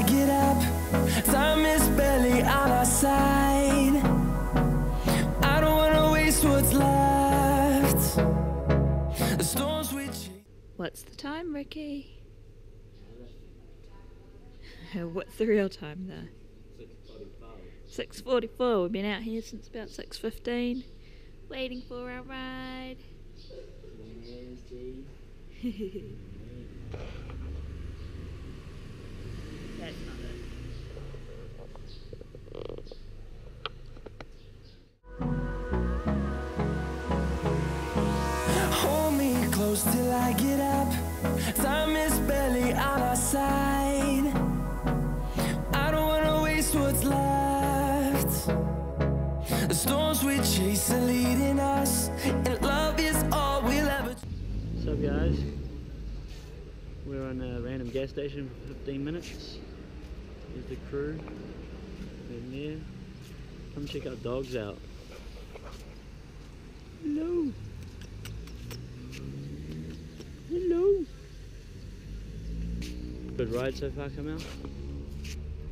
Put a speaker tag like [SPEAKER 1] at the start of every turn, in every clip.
[SPEAKER 1] I get up. Time is barely on our side. I don't wanna waste what's left. The storms we chase.
[SPEAKER 2] What's the time, Ricky? What's the real time there? 6.44. We've been out here since about 6.15. Waiting for our ride.
[SPEAKER 1] close till I get up. Time is barely on our side. I don't wanna waste what's left. The storms we chase are leading us, and love is all we'll ever.
[SPEAKER 3] What's up guys? We're on a random gas station for 15 minutes. Here's the crew. In there. Come check our dogs out. Hello. Hello. Good ride so far, Camille?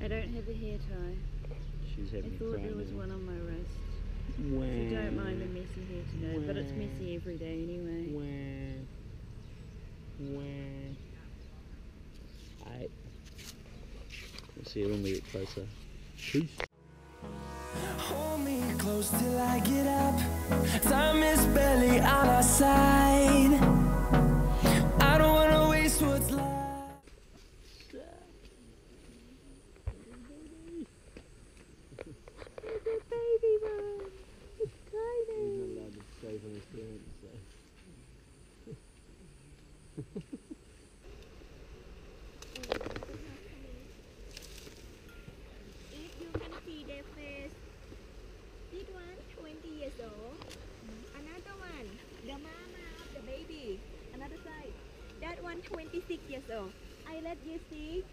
[SPEAKER 2] I don't have a hair tie.
[SPEAKER 3] She's
[SPEAKER 2] I
[SPEAKER 3] having a
[SPEAKER 2] thought
[SPEAKER 3] cry
[SPEAKER 2] there was one on my wrist.
[SPEAKER 3] Wah.
[SPEAKER 2] If you don't mind the messy hair today, but it's messy every day anyway.
[SPEAKER 3] Wah. Wah. Alright. We'll see you when we get closer. Peace.
[SPEAKER 1] Hold me close till I get up. Time is barely on our side.
[SPEAKER 4] If you can see their face, this one 20 years old, another one, the mama of the baby, another side, that one 26 years old. I let you see,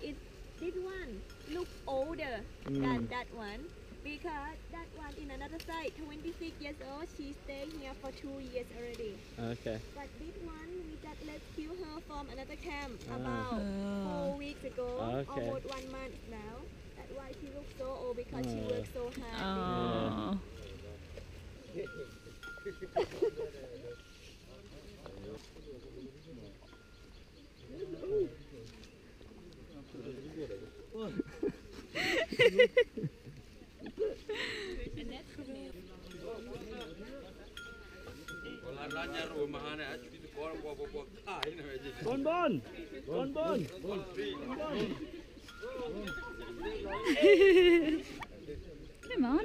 [SPEAKER 4] it this one look older than
[SPEAKER 3] Mm.
[SPEAKER 4] that one because that one in another side 26 years old. She stay here for two years already.
[SPEAKER 3] Okay.
[SPEAKER 4] But this one we just rescue her from another camp
[SPEAKER 3] Ah.
[SPEAKER 4] about
[SPEAKER 2] Oh.
[SPEAKER 4] four weeks ago,
[SPEAKER 3] Okay.
[SPEAKER 4] almost one month now. That's why she looks so old because she
[SPEAKER 3] Oh.
[SPEAKER 4] works so hard.
[SPEAKER 2] Oh.
[SPEAKER 3] Bon Bon! Bon Bon!
[SPEAKER 2] Come on.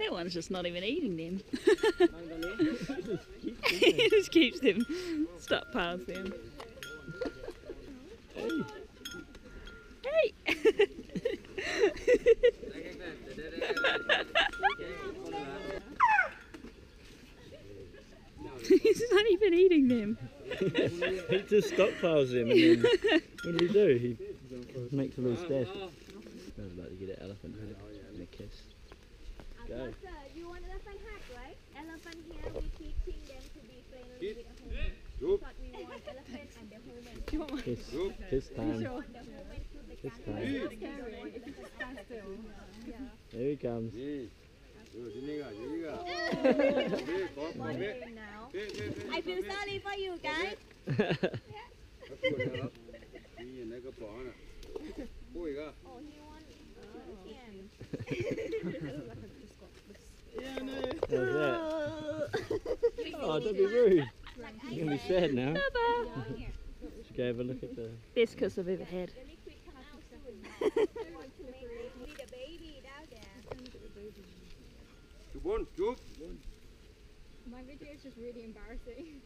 [SPEAKER 2] that one's just not even eating them. he just keeps them stockpiles them. Hey! He's not even eating them.
[SPEAKER 3] he just stockpiles them and then what do he do? He makes a little stash. I was about to get an elephant hug and a kiss. Go.
[SPEAKER 4] Master, you want elephant hug, right? Elephant here, we teaching them to be friendly with a human. But we want elephant and the human.
[SPEAKER 3] Kiss. Kiss time.
[SPEAKER 4] The human to the
[SPEAKER 3] Kiss
[SPEAKER 4] gun.
[SPEAKER 3] time. There he comes.
[SPEAKER 4] One day now. I feel sorry for you guys. Oh, he want
[SPEAKER 3] How's that? Oh, don't be rude. You're gonna be sad now. Should go have a look at the.
[SPEAKER 2] Best kiss I've ever had.
[SPEAKER 4] Let me quick come out soon. I want to make baby, the baby down there.
[SPEAKER 5] My video is just really embarrassing.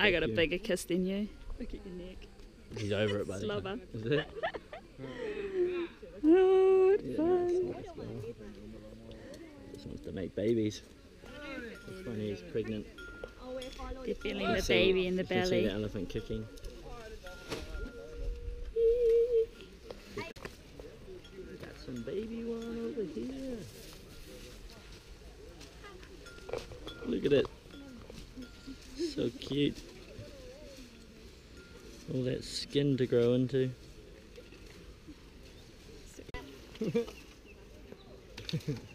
[SPEAKER 2] I got a bigger kiss than you. Look at your neck.
[SPEAKER 3] He's over it, buddy.
[SPEAKER 2] Slobber.
[SPEAKER 3] Is it?
[SPEAKER 2] Fun.
[SPEAKER 3] Just wants to make babies. It's funny, he's pregnant.
[SPEAKER 4] They're feeling the baby in the
[SPEAKER 3] you can see
[SPEAKER 4] belly.
[SPEAKER 3] the elephant kicking. Got some baby one over here. Look at it. So cute. All that skin to grow into.
[SPEAKER 2] Yeah.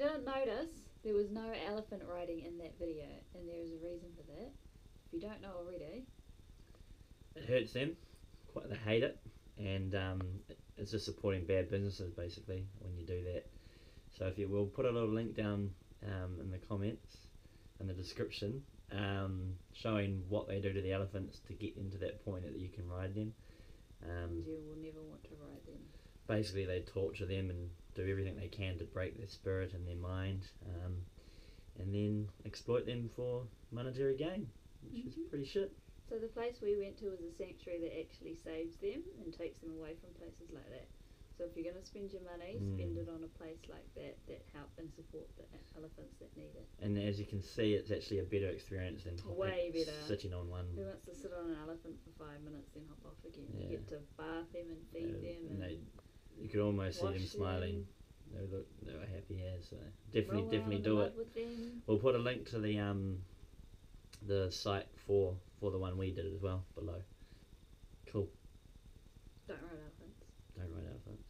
[SPEAKER 2] didn't notice, there was no elephant riding in that video, and there is a reason for that. If you don't know already,
[SPEAKER 3] It hurts them. Quite, they hate it, and um, it's just supporting bad businesses basically when you do that. So if you will put a little link down um, in the comments in the description, um, showing what they do to the elephants to get them to that point that you can ride them. Um,
[SPEAKER 2] you will never want to ride them.
[SPEAKER 3] basically they torture them and do everything they can to break their spirit and their mind um, and then exploit them for monetary gain which is pretty shit
[SPEAKER 2] So the place we went to was a sanctuary that actually saves them and takes them away from places like that. So if you're going to spend your money, spend
[SPEAKER 3] Mm.
[SPEAKER 2] it on a place like that that help and support the elephants that need it.
[SPEAKER 3] and as you can see it's actually a better experience than
[SPEAKER 2] Way better.
[SPEAKER 3] sitting on one
[SPEAKER 2] Who wants to sit on an elephant for five minutes then hop off again?
[SPEAKER 3] Yeah.
[SPEAKER 2] You get to bath them and feed
[SPEAKER 3] Uh,
[SPEAKER 2] them
[SPEAKER 3] and
[SPEAKER 2] and
[SPEAKER 3] they, you could almost see them smiling. They look they were happy as so definitely
[SPEAKER 2] roll
[SPEAKER 3] definitely do it. we'll put a link to the um the site for for the one we did as well below. Cool.
[SPEAKER 2] Don't ride elephants.
[SPEAKER 3] don't ride elephants